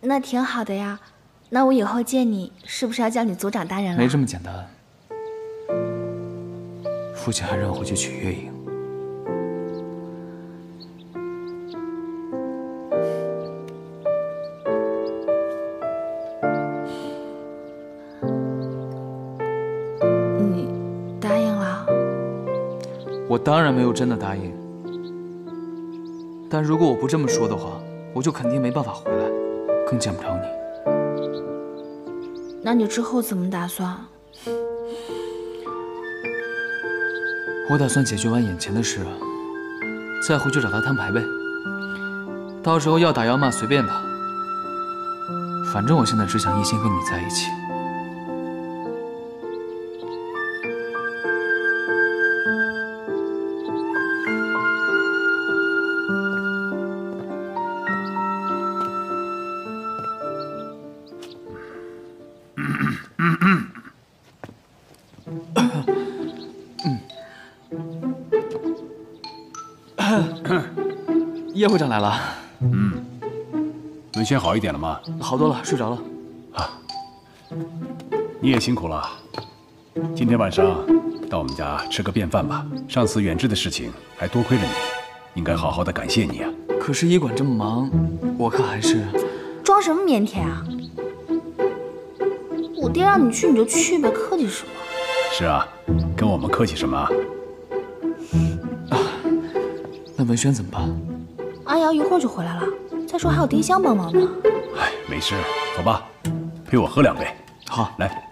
那挺好的呀。那我以后见你，是不是要叫你族长大人了？没这么简单。父亲还让我回去娶月影。你答应了？我当然没有真的答应。但如果我不这么说的话，我就肯定没办法回来，更见不着你。那你之后怎么打算？我打算解决完眼前的事，再回去找他摊牌呗。到时候要打要骂随便他，反正我现在只想一心跟你在一起。叶会长来了，嗯，文轩好一点了吗？好多了，睡着了。啊，你也辛苦了，今天晚上到我们家吃个便饭吧。上次远志的事情还多亏了你，应该好好的感谢你啊。可是医馆这么忙，我看还是……装什么腼腆啊！我爹让你去你就去呗，客气什么？是啊，跟我们客气什么？啊，那文轩怎么办？一会儿就回来了。再说还有丁香帮忙呢。哎，没事，走吧，陪我喝两杯。好，来。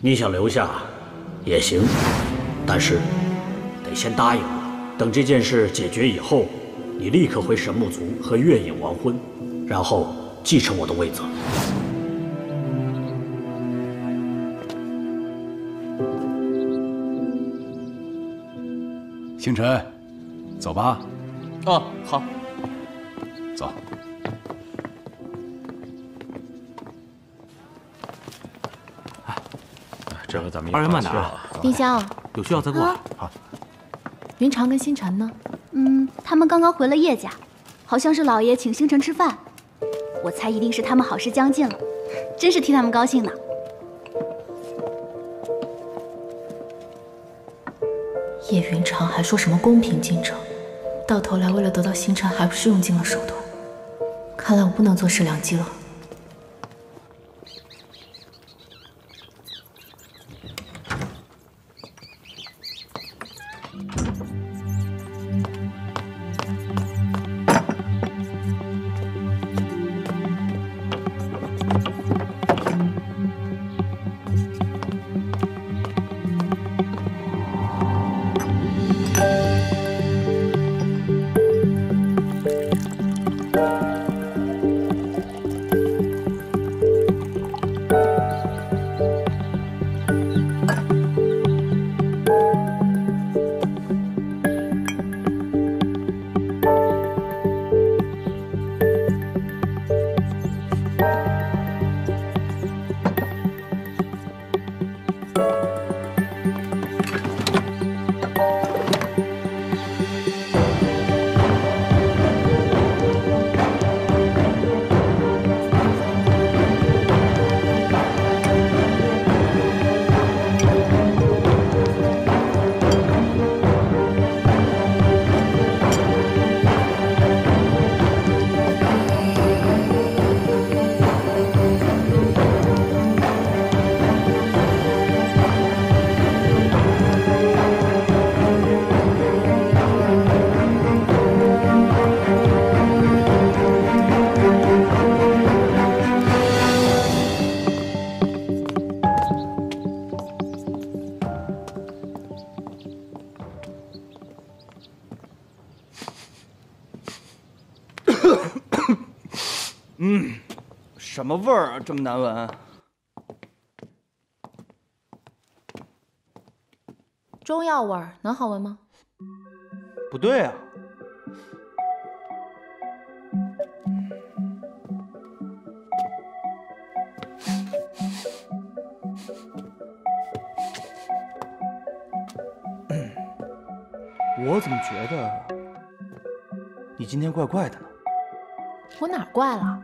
你想留下也行，但是得先答应我，等这件事解决以后，你立刻回神木族和月影完婚，然后继承我的位子。星辰，走吧。哦，好。走。哎，这回咱们二位慢点啊。丁香，有需要再过来。好。云长跟星辰呢？嗯，他们刚刚回了叶家，好像是老爷请星辰吃饭。我猜一定是他们好事将近了，真是替他们高兴呢。说什么公平竞争，到头来为了得到星辰，还不是用尽了手段？看来我不能坐失良机了。什么味儿啊，这么难闻？中药味儿能好闻吗？不对啊，我怎么觉得你今天怪怪的呢。我哪儿怪了？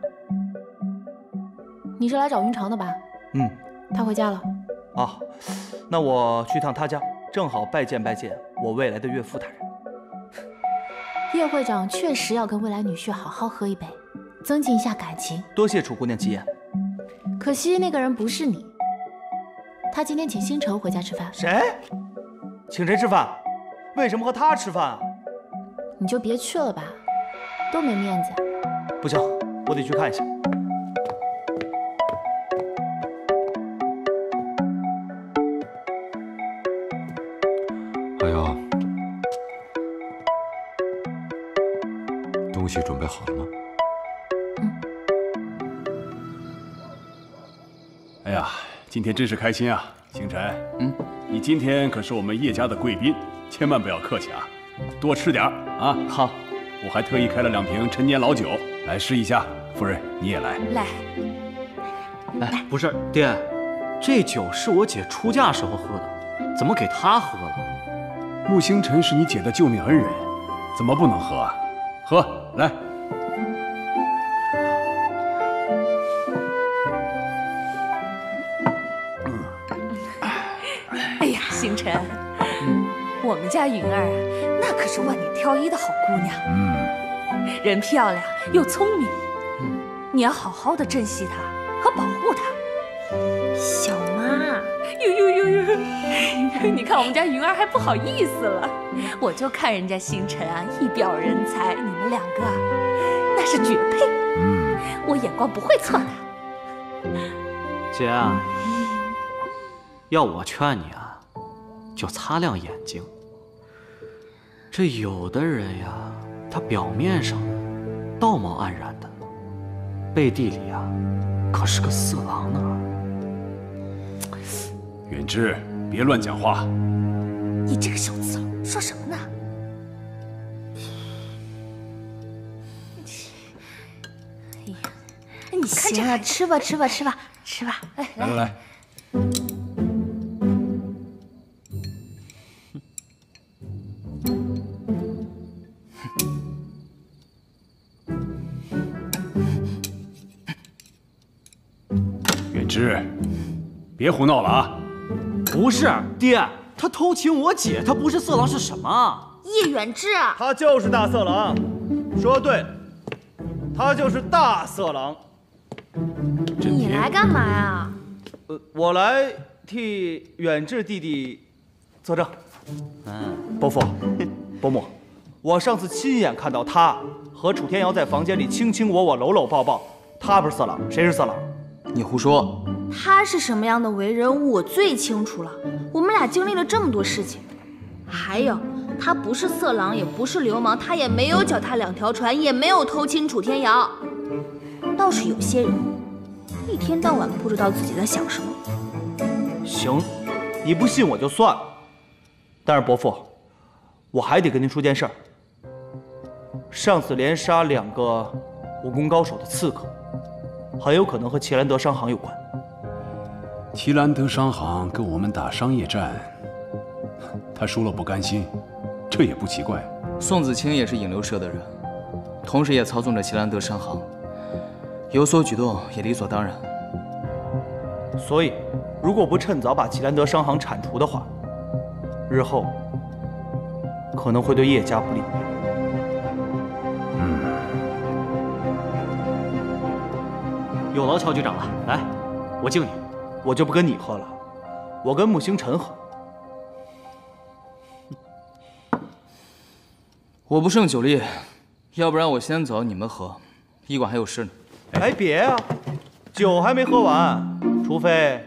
你是来找云长的吧？嗯，他回家了。啊，那我去趟他家，正好拜见拜见我未来的岳父大人。叶会长确实要跟未来女婿好好喝一杯，增进一下感情。多谢楚姑娘吉言。可惜那个人不是你。他今天请星辰回家吃饭。谁？请谁吃饭？为什么和他吃饭啊？你就别去了吧，多没面子。不行，我得去看一下。备好了吗？哎呀，今天真是开心啊，星辰。嗯，你今天可是我们叶家的贵宾，千万不要客气啊，多吃点啊。好，我还特意开了两瓶陈年老酒，来试一下。夫人，你也来。来，哎，不是爹，这酒是我姐出嫁时候喝的，怎么给她喝了？穆星辰是你姐的救命恩人，怎么不能喝啊？喝，来。家云儿啊，那可是万里挑一的好姑娘，嗯，人漂亮又聪明，你要好好的珍惜她和保护她。小妈，呦呦呦呦，你看我们家云儿还不好意思了，我就看人家星辰啊，一表人才，你们两个啊，那是绝配，嗯，我眼光不会错的。姐啊，要我劝你啊，就擦亮眼睛。这有的人呀，他表面上呢道貌岸然的，背地里呀可是个色狼呢。远之，别乱讲话。你这个小刺佬，说什么呢？哎呀，你看这行了，吃吧，吃吧，吃吧，吃吧。哎，来来来，别胡闹了啊！不是爹，他偷情我姐，他不是色狼是什么？叶远志，他就是大色狼，说对了，他就是大色狼。你来干嘛呀？呃，我来替远志弟弟作证。嗯，伯父，伯母，我上次亲眼看到他和楚天瑶在房间里卿卿我我、搂搂抱抱。他不是色狼，谁是色狼？你胡说！他是什么样的为人，我最清楚了。我们俩经历了这么多事情，还有，他不是色狼，也不是流氓，他也没有脚踏两条船，也没有偷亲楚天瑶。倒是有些人，一天到晚不知道自己在想什么。行，你不信我就算了。但是伯父，我还得跟您说件事儿。上次连杀两个武功高手的刺客，很有可能和齐兰德商行有关。齐兰德商行跟我们打商业战，他输了不甘心，这也不奇怪。宋子清也是引流社的人，同时也操纵着齐兰德商行，有所举动也理所当然。所以，如果不趁早把齐兰德商行铲除的话，日后可能会对叶家不利。有劳乔局长了，来，我敬你。我就不跟你喝了，我跟穆星辰喝。我不胜酒力，要不然我先走，你们喝。医馆还有事呢。哎，别啊，酒还没喝完，除非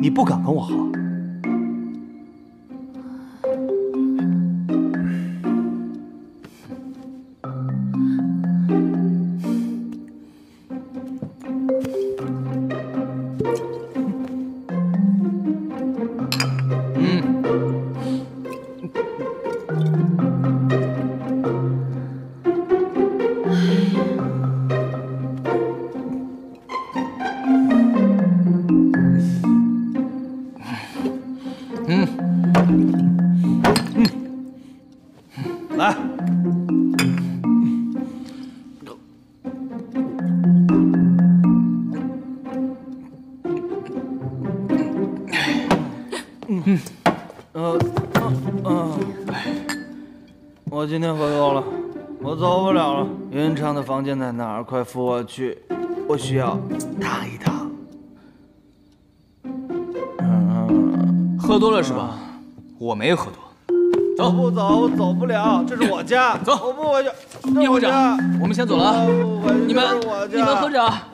你不敢跟我喝。天喝多了，我走不了了。云畅的房间在哪儿？快扶我去，我需要躺一躺。喝多了是吧？我没喝多。走不走？我走不了，这是我家。走，我不回去。叶会长，我们先走了啊。你们你们喝着啊。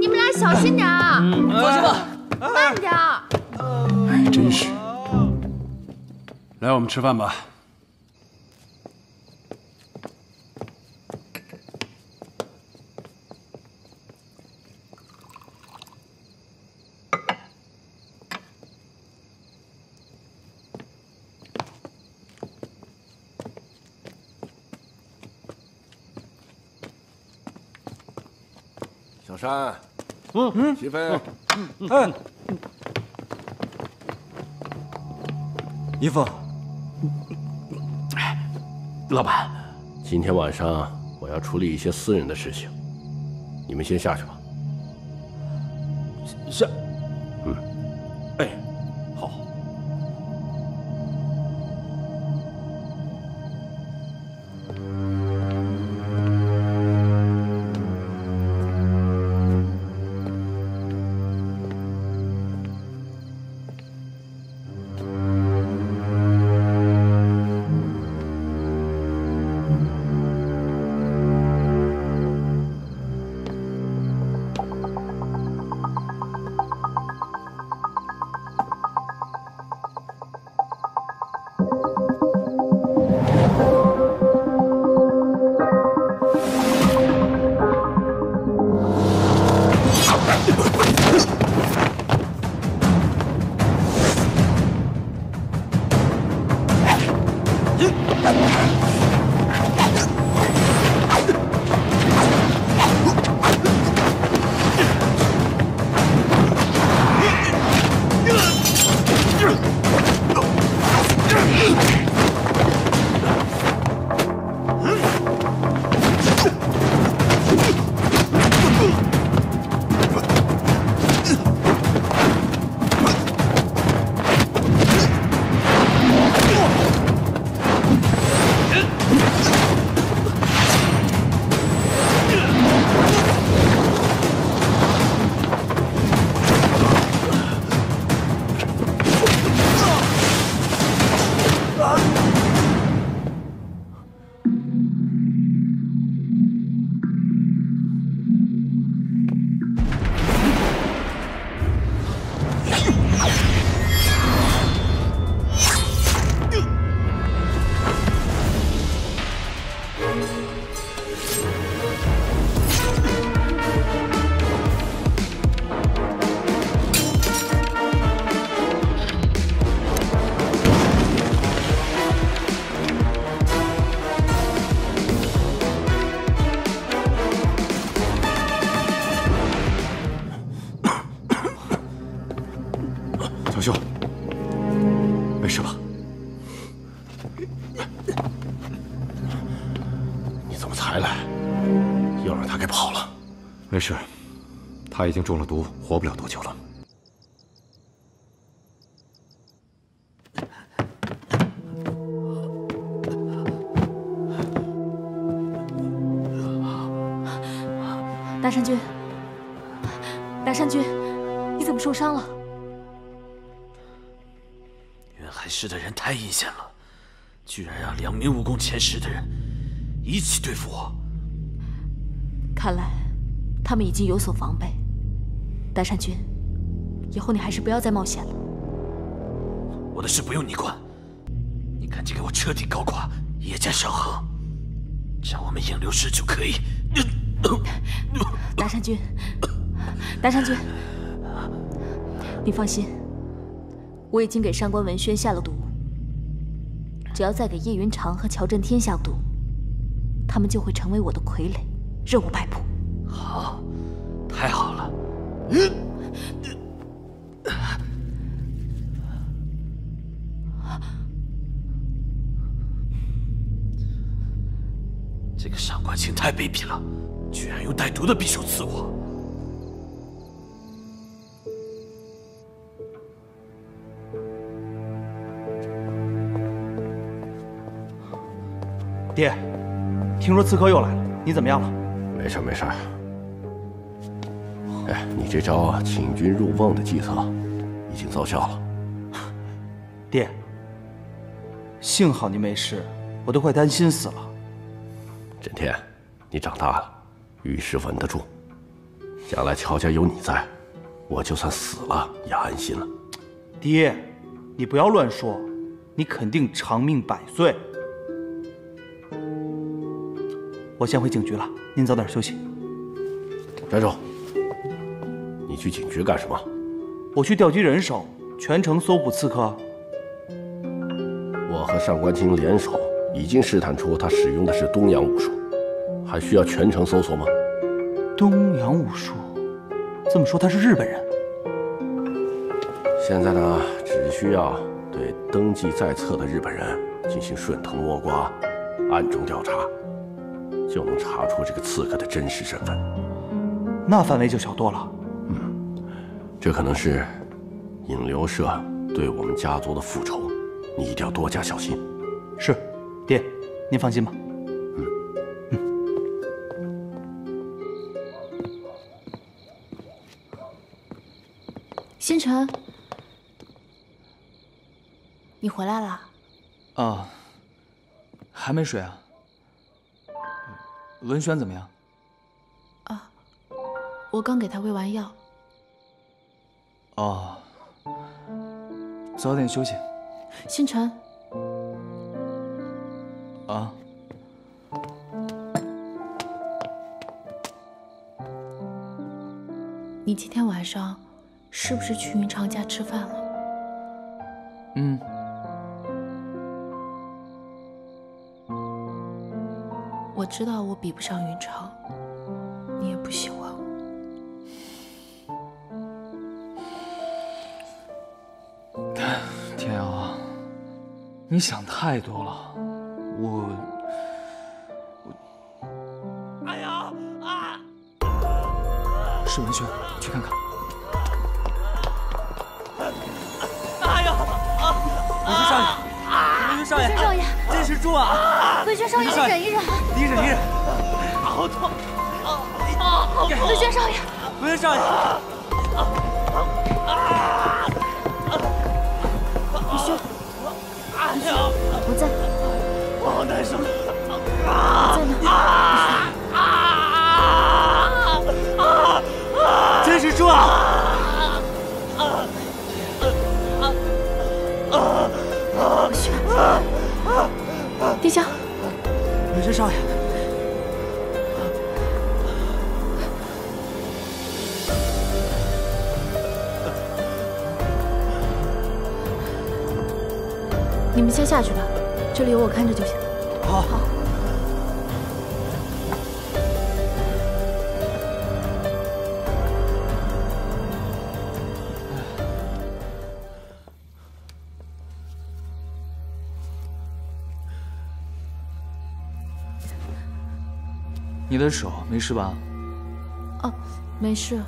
你们俩小心点啊！放心吧，慢点。哎，真是。来，我们吃饭吧。山，嗯。嗯，齐飞，嗯。哎，姨父，老板，今天晚上我要处理一些私人的事情，你们先下去吧。又让他给跑了？没事，他已经中了毒，活不了多久了。大山君，大山君，你怎么受伤了？云海市的人太阴险了，居然让两名武功前十的人一起对付我。看来他们已经有所防备。大山君，以后你还是不要再冒险了。我的事不用你管，你赶紧给我彻底搞垮叶家商行，这样我们引流师就可以。大山君，大山君，你放心，我已经给上官文轩下了毒，只要再给叶云长和乔振天下毒，他们就会成为我的傀儡，任务摆布。好，太好了。这个上官清太卑鄙了，居然用带毒的匕首刺我！爹，听说刺客又来了，你怎么样了？没事没事。哎，你这招啊，请君入瓮的计策已经奏效了。爹，幸好你没事，我都快担心死了。震天，你长大了，遇事稳得住。将来乔家有你在，我就算死了也安心了。爹，你不要乱说，你肯定长命百岁。我先回警局了，您早点休息。站住！你去警局干什么？我去调集人手，全城搜捕刺客。我和上官清联手，已经试探出他使用的是东洋武术，还需要全城搜索吗？东洋武术，这么说他是日本人。现在呢，只需要对登记在册的日本人进行顺藤摸瓜、暗中调查，就能查出这个刺客的真实身份。那范围就小多了。嗯，这可能是影流社对我们家族的复仇，你一定要多加小心。是，爹，您放心吧。星辰，你回来了？啊，还没睡啊？文轩怎么样？啊，我刚给他喂完药。哦，早点休息。星辰。啊。你今天晚上？是不是去云长家吃饭了？嗯。知道我比不上云长，你也不喜欢我。天瑶，你想太多了。我，我……哎呀啊！是文轩，去看看。文轩少爷，文轩少爷，文轩少爷，坚持住啊！文轩少爷，忍一忍，你忍一忍。好痛！文轩少爷，文轩少爷，文轩，哎呀，我在，我好难受。我在呢。坚持住啊！殿下，文轩少爷，你们先下去吧，这里有我看着就行。好。好。你的手没事吧？哦，没事。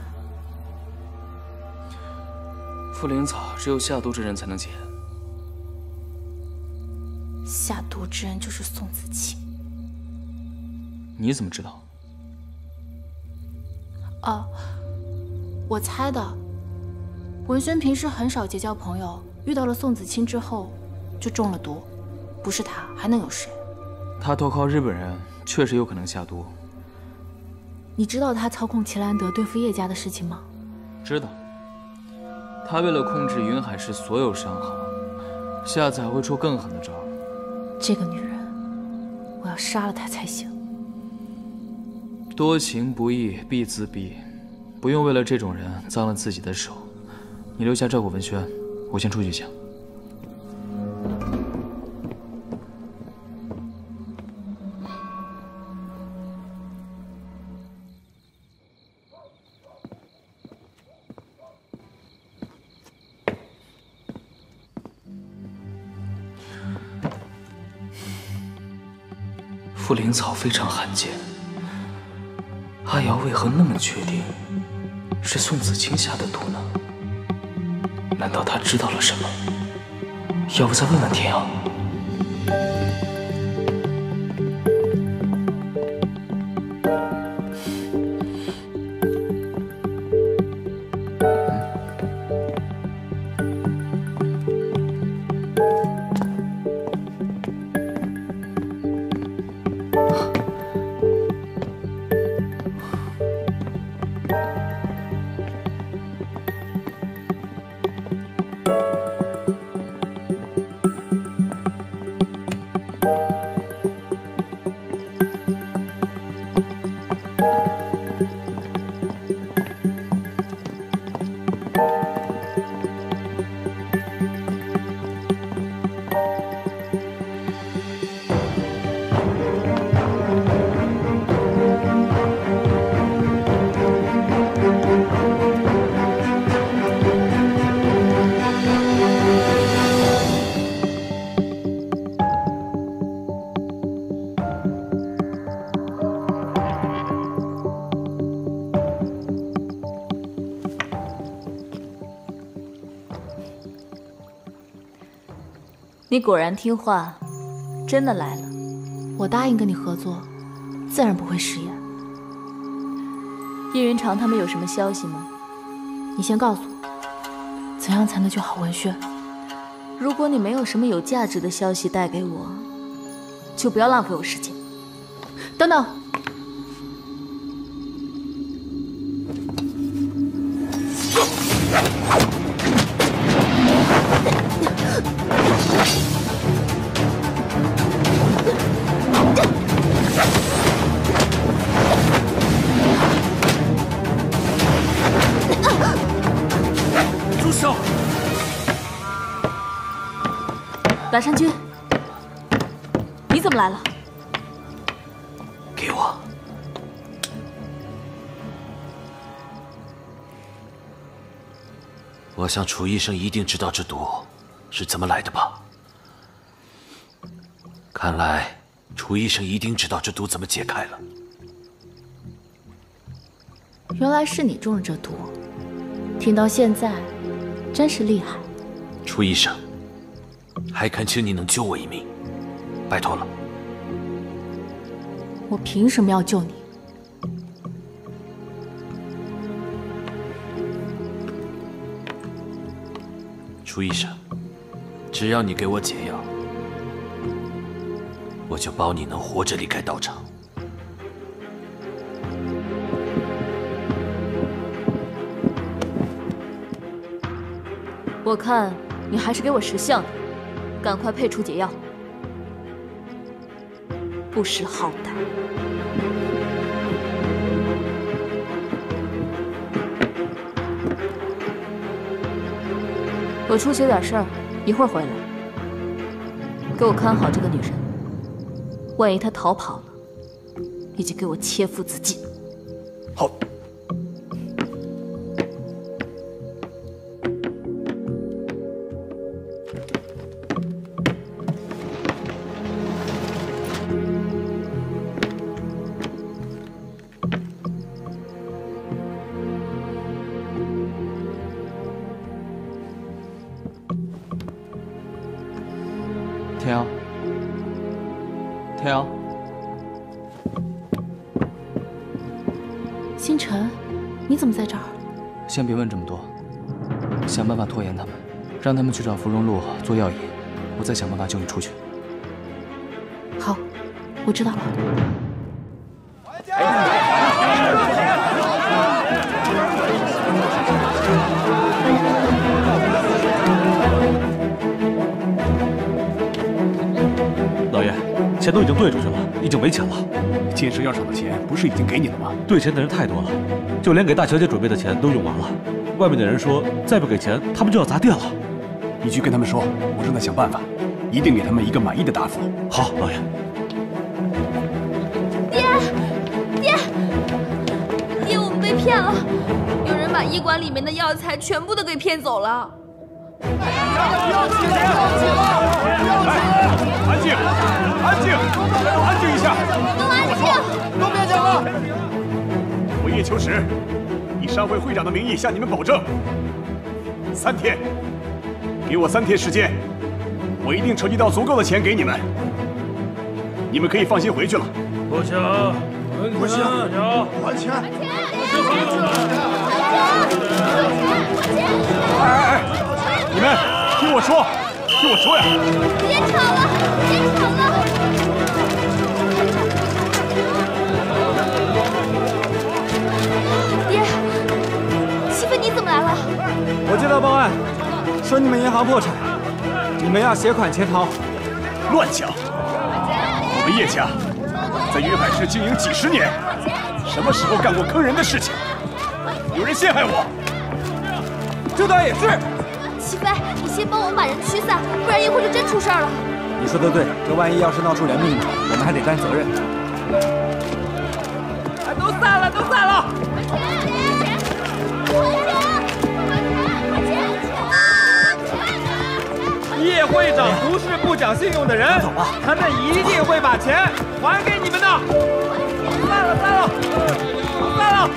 茯苓草只有下毒之人才能解。下毒之人就是宋子清。你怎么知道？哦，我猜的。文轩平时很少结交朋友，遇到了宋子清之后，就中了毒。不是他，还能有谁？他投靠日本人，确实有可能下毒。你知道他操控齐兰德对付叶家的事情吗？知道。他为了控制云海市所有商行，下次还会出更狠的招。这个女人，我要杀了她才行。多行不义必自毙，不用为了这种人脏了自己的手。你留下照顾文轩，我先出去一下。茯苓草非常罕见，阿瑶为何那么确定是宋子清下的毒呢？难道他知道了什么？要不再问问天阳？你果然听话，真的来了。我答应跟你合作，自然不会食言。叶云长他们有什么消息吗？你先告诉我，怎样才能救好文轩？如果你没有什么有价值的消息带给我，就不要浪费我时间。等等，白山君，你怎么来了？给我。我想楚医生一定知道这毒是怎么来的吧？看来楚医生一定知道这毒怎么解开了。原来是你中了这毒，挺到现在，真是厉害。楚医生，还恳请你能救我一命，拜托了。我凭什么要救你？楚医生，只要你给我解药，我就保你能活着离开道场。我看你还是给我识相点，赶快配出解药，不识好歹。我出去有点事儿，一会儿回来。给我看好这个女人，万一她逃跑了，你就给我切腹自尽。先别问这么多，想办法拖延他们，让他们去找芙蓉露做药引，我再想办法救你出去。好，我知道了。老爷，钱都已经兑出去了，已经没钱了。建设药厂的钱不是已经给你了吗？兑钱的人太多了，就连给大小姐准备的钱都用完了。外面的人说再不给钱，他们就要砸店了。你去跟他们说，我正在想办法，一定给他们一个满意的答复。好，老爷。爹，爹，爹，我们被骗了，有人把医馆里面的药材全部都给骗走了。安静，安静，安静一下！都安静，都别讲了！我叶秋实以商会会长的名义向你们保证，三天，给我三天时间，我一定筹集到足够的钱给你们。你们可以放心回去。了。不行，不行，还钱！还钱！还钱！哎哎！你们听我说，听我说呀！别吵了，别吵了！爹，媳妇你怎么来了？我接到报案，说你们银行破产，你们要携款潜逃。乱讲！我们叶家在云海市经营几十年，什么时候干过坑人的事情？有人陷害我？这倒也是。齐飞，你先帮我们把人驱散，不然一会儿就真出事儿了。你说的对，这万一要是闹出人命呢，我们还得担责任。都散了，都散了！叶会长不是不讲信用的人，他们一定会把钱还给你们的。散了，散了，散了！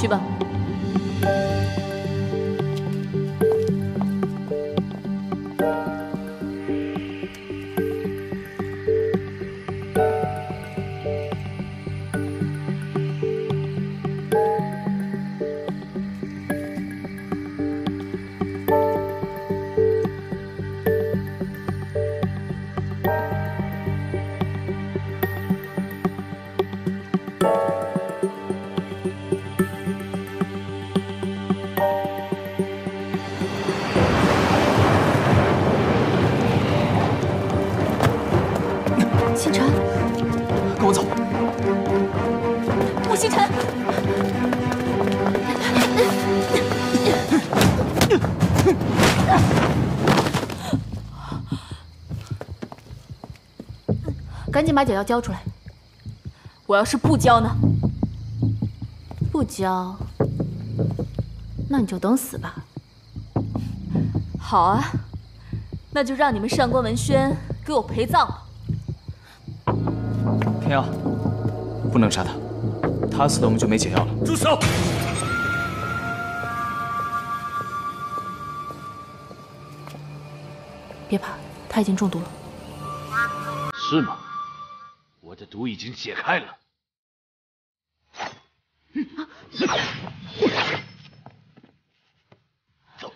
去吧。把解药交出来！我要是不交呢？不交，那你就等死吧。好啊，那就让你们上官文轩给我陪葬吧。天耀，不能杀他，他死了我们就没解药了。住手！别怕，他已经中毒了。是吗？毒已经解开了。走。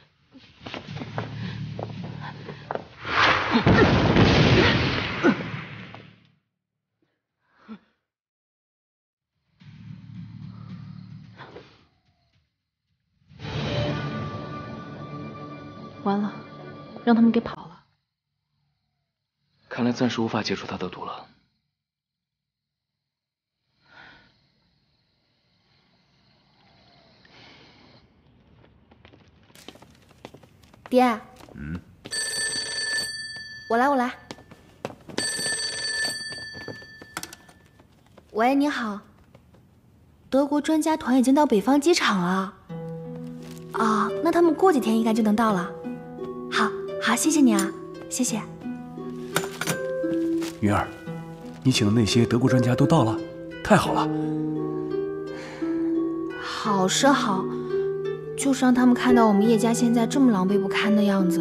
完了，让他们给跑了。看来暂时无法解除他的毒了。爹，嗯，我来，我来。喂，你好。德国专家团已经到北方机场了。啊、那他们过几天应该就能到了。好，好，谢谢你啊，谢谢。云儿，你请的那些德国专家都到了，太好了。好是好，就是让他们看到我们叶家现在这么狼狈不堪的样子，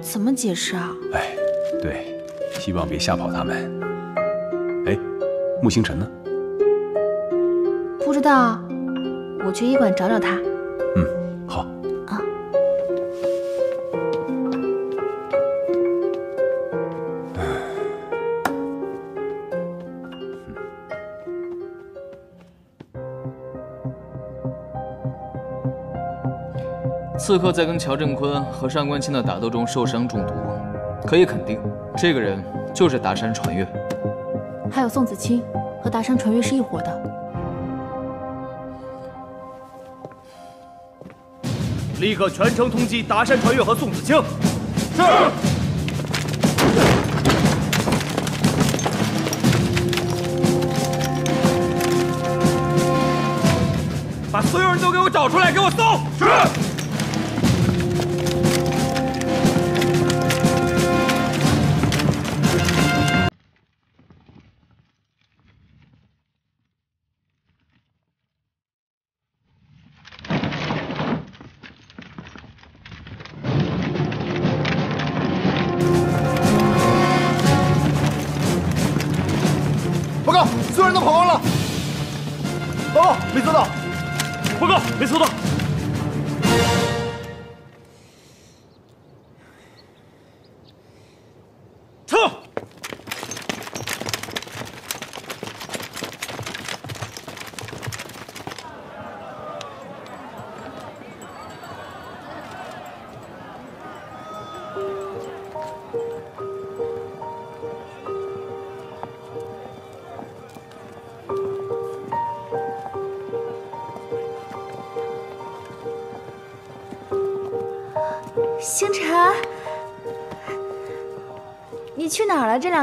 怎么解释啊？哎，对，希望别吓跑他们。哎，穆星辰呢？不知道，我去医馆找找他。刺客在跟乔振坤和上官清的打斗中受伤中毒，可以肯定，这个人就是达山传月。还有宋子清和达山传月是一伙的。立刻全城通缉达山传月和宋子清。是。把所有人都给我找出来，给我搜！是。报告，所有人都跑光了。报告，没搜到。报告，没搜到。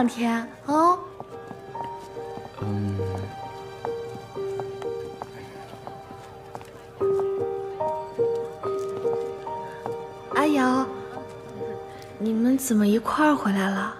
两天啊？嗯，阿瑶，你们怎么一块儿回来了？